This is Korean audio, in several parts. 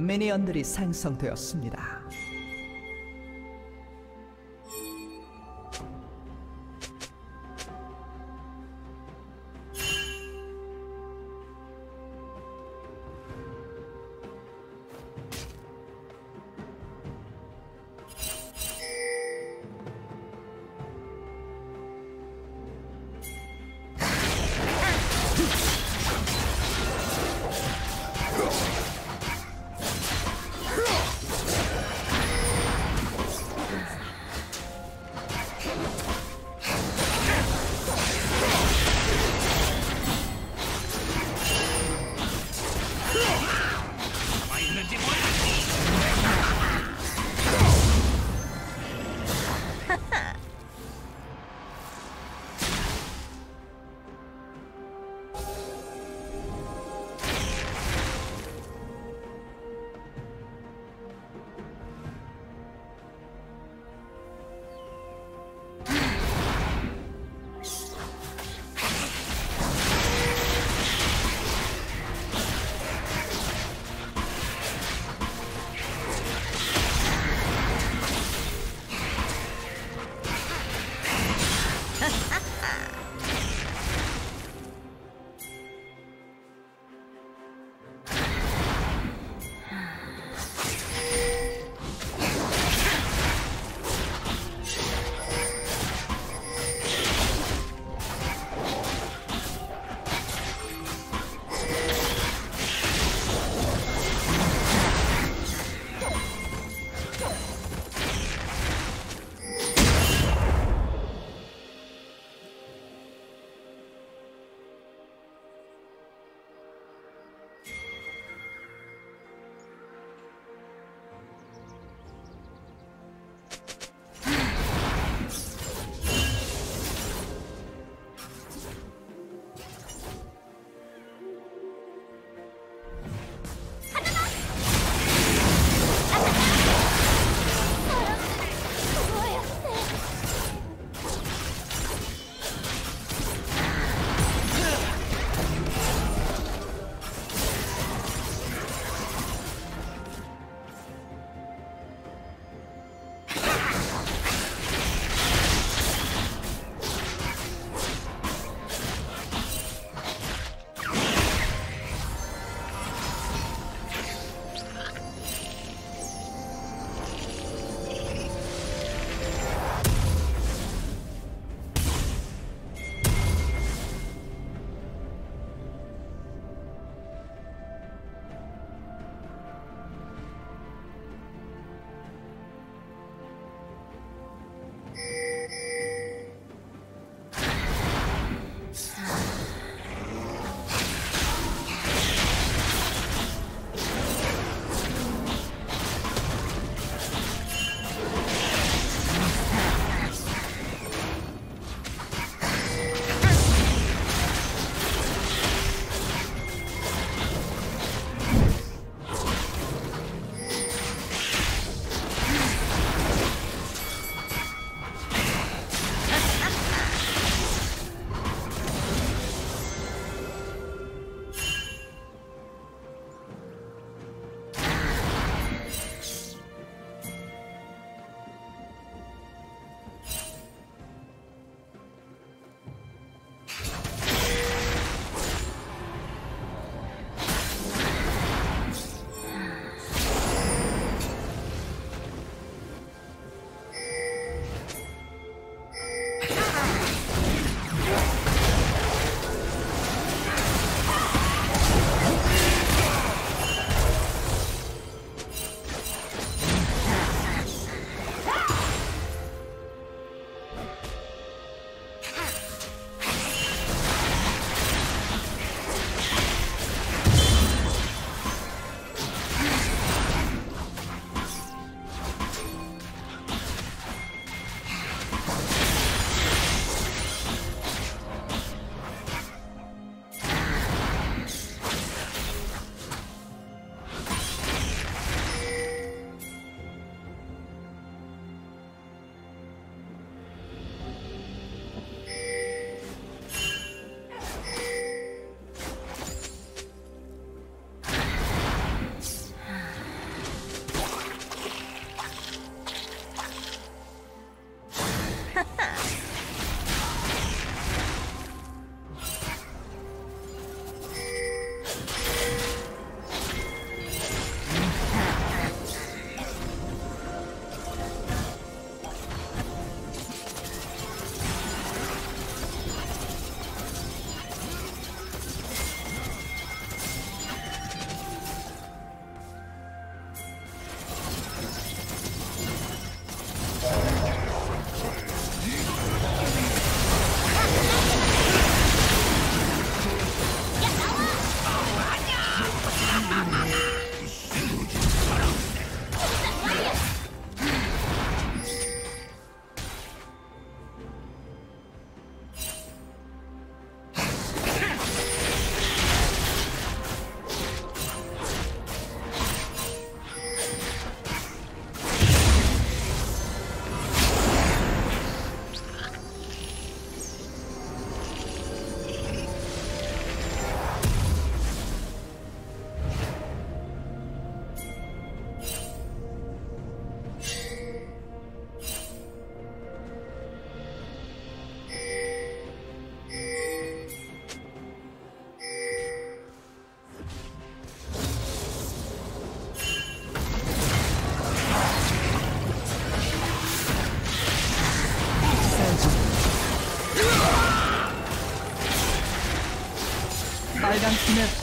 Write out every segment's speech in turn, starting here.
미니언들이 생성되었습니다.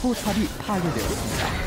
포탑이 파괴되었습니다.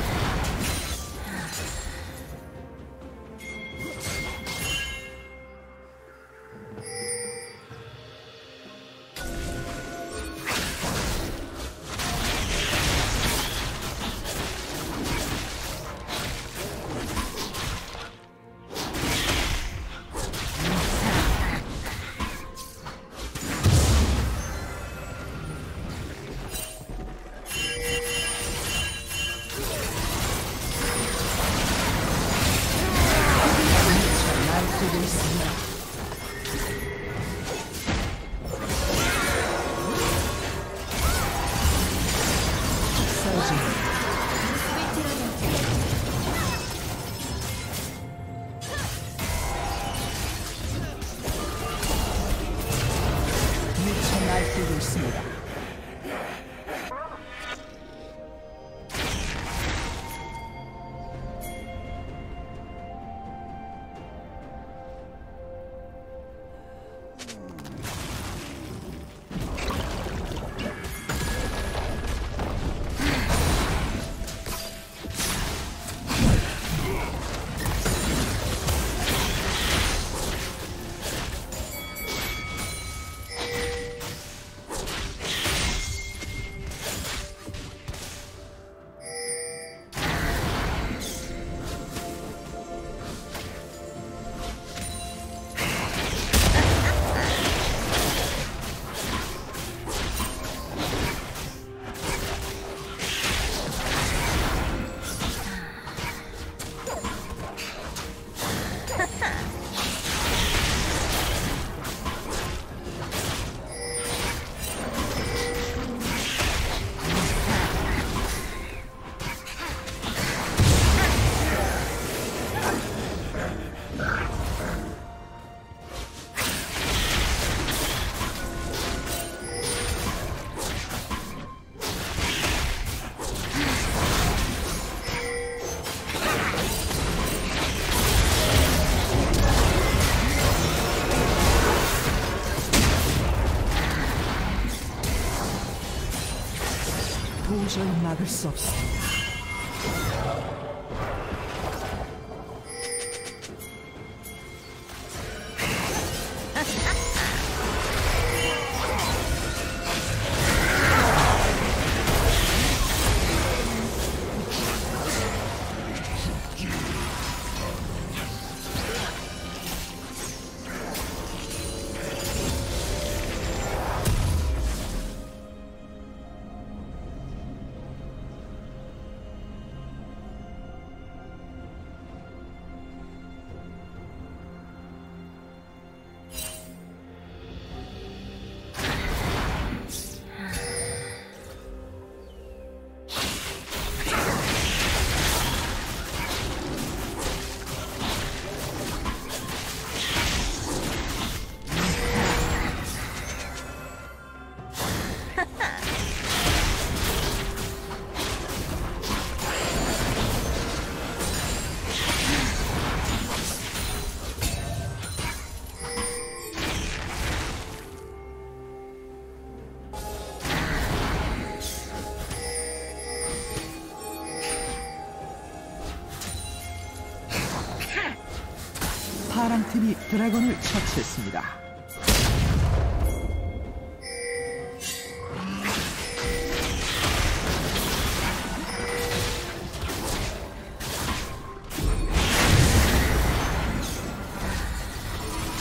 substance. 팀이 드래곤을 처치했습니다.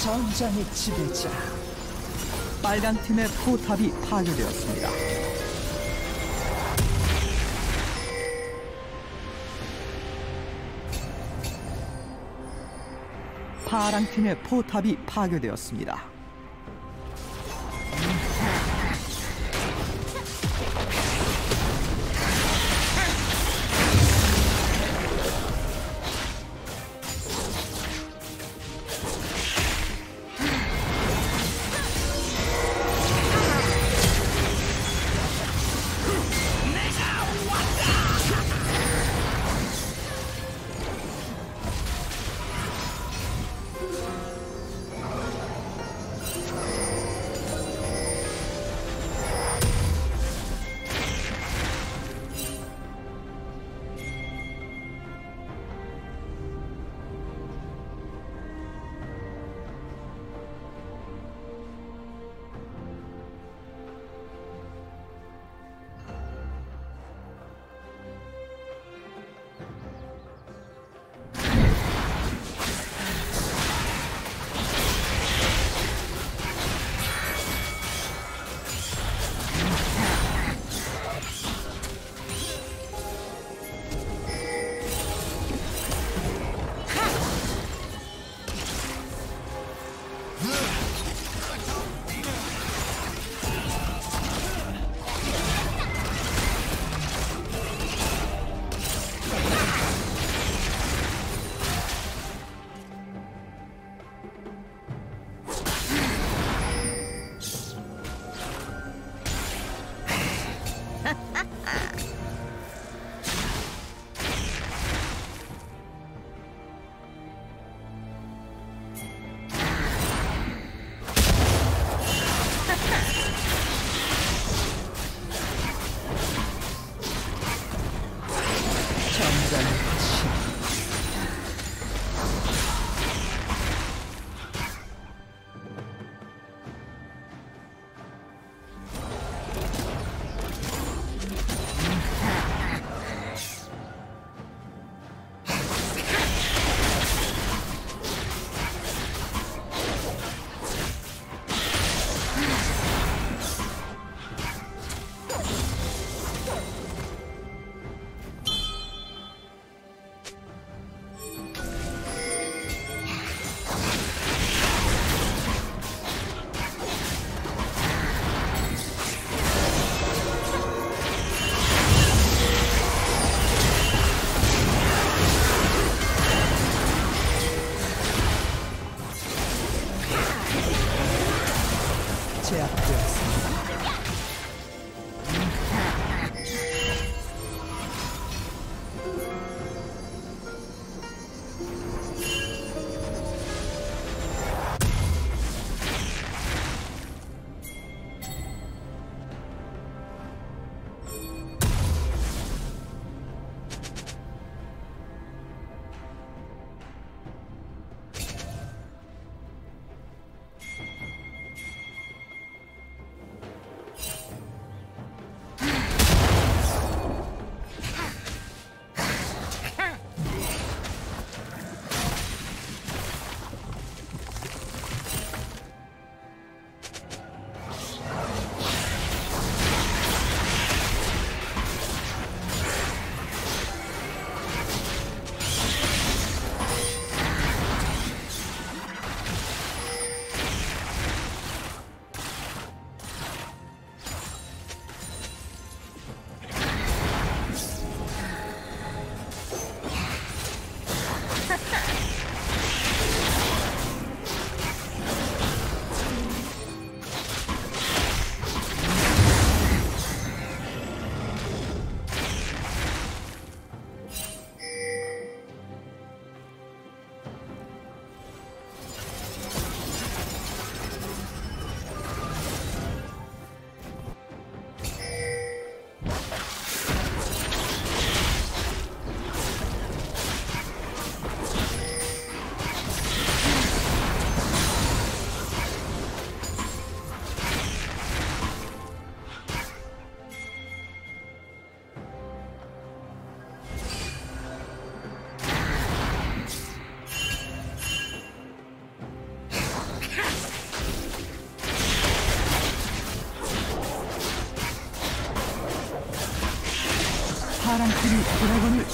전장의 지배자 빨간 팀의 포탑이 파괴되었습니다. 파랑 팀의 포탑이 파괴되었습니다.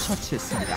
처치했습니다.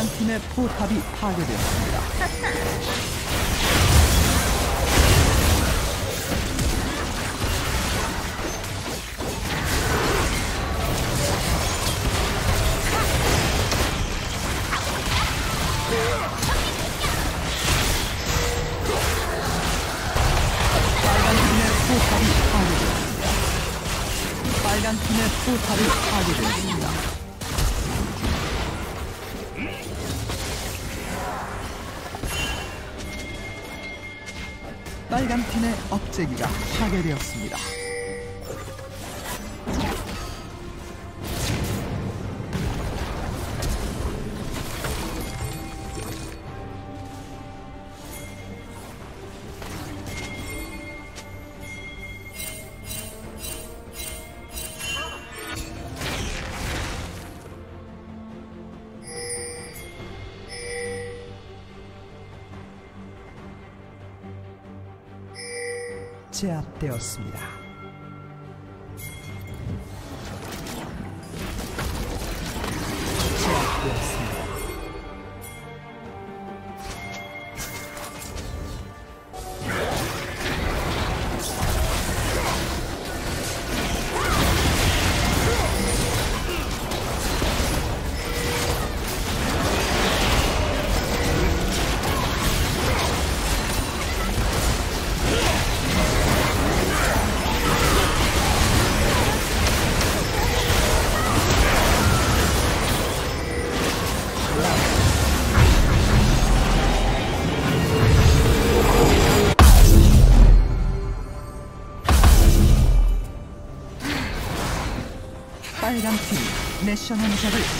빨간 팀의 포탑이 파괴되었습니다. 억제기가 파괴되었습니다. 제압되었습니다. 팀이 내셔 남작을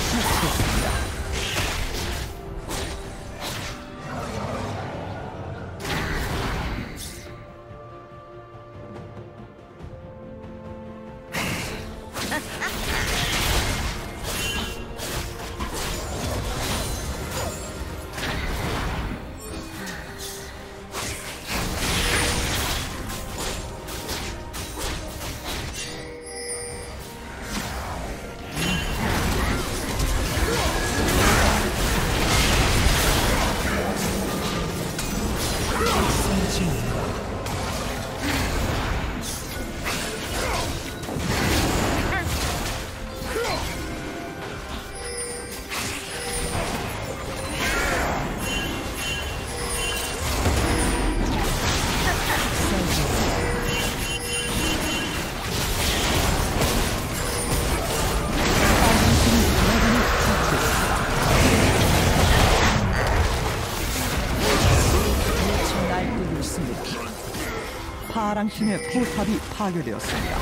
파랑 팀의 포탑이 파괴되었습니다.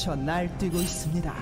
미쳐 날뛰고 있습니다.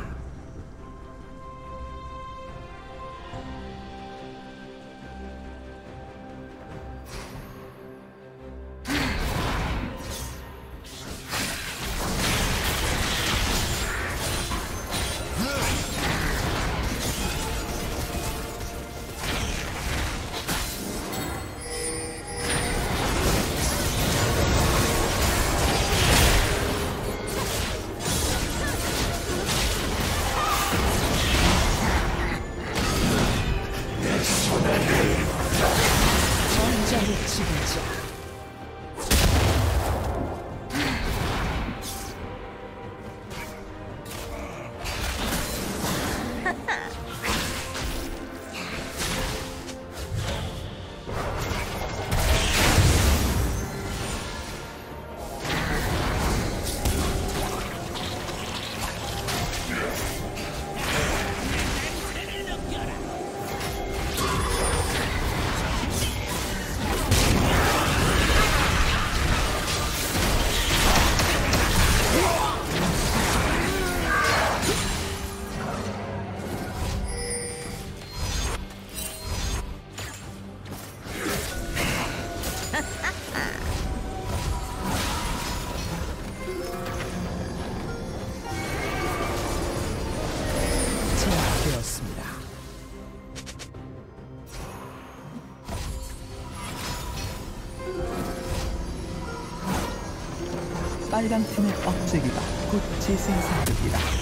빨간 팀의 억제기가 곧 재생산됩니다.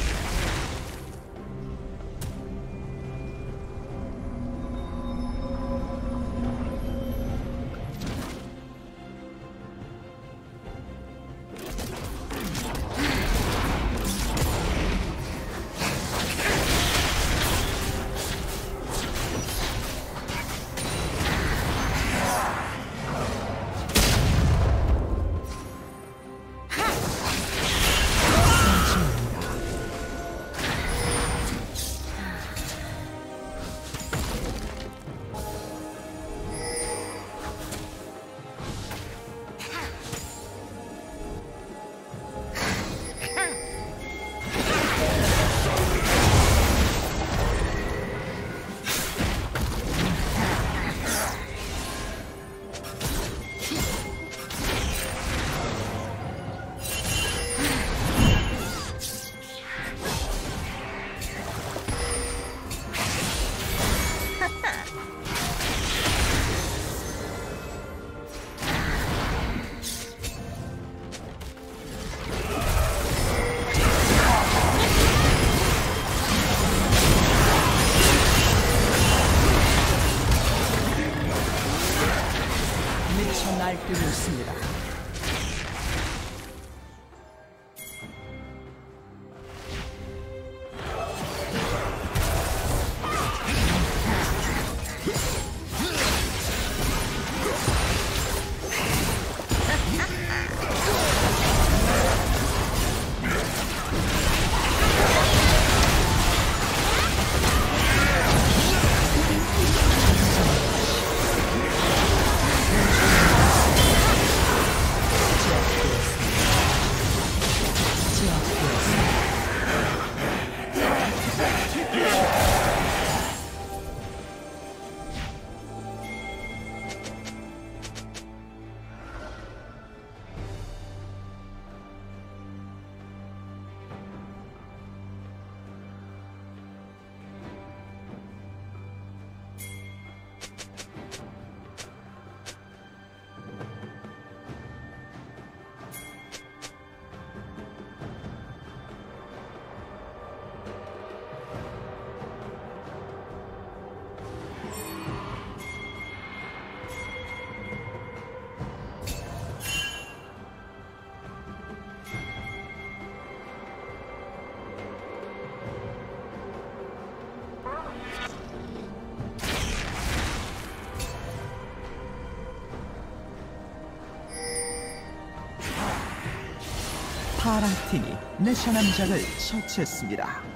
파랑 팀이 내셔 남작을 처치했습니다.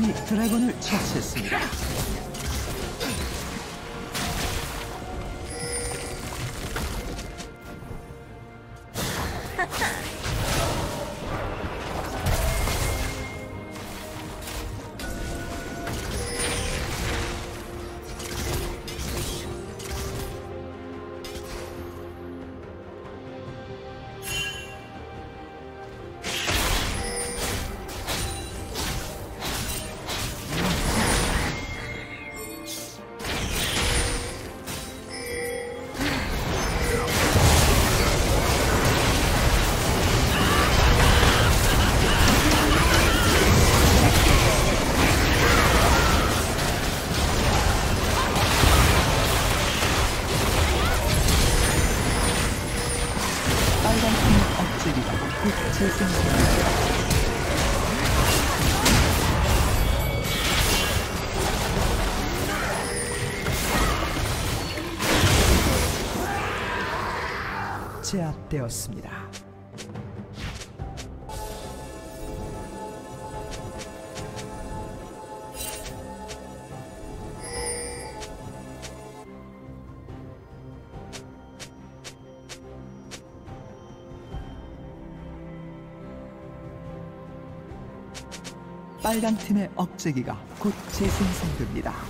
팀이 드래곤을 처치했습니다. 제압되었습니다. 빨간 팀의 억제기가 곧 재생성됩니다.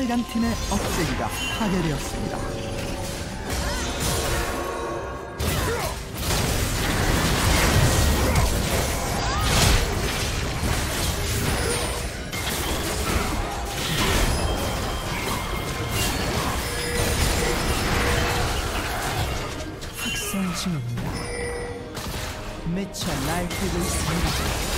빨간 팀의 억제기가 파괴되었습니다. 중입니다. 미쳐 날뛰고 있습니다.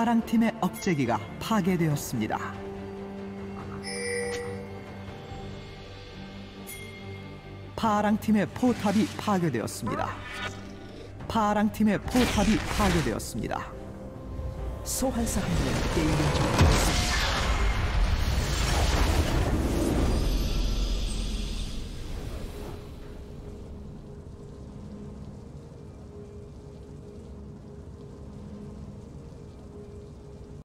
파랑 팀의 억제기가 파괴되었습니다. 파랑 팀의 포탑이 파괴되었습니다. 파랑 팀의 포탑이 파괴되었습니다. 소환사 한 명이 게임을 종료했습니다.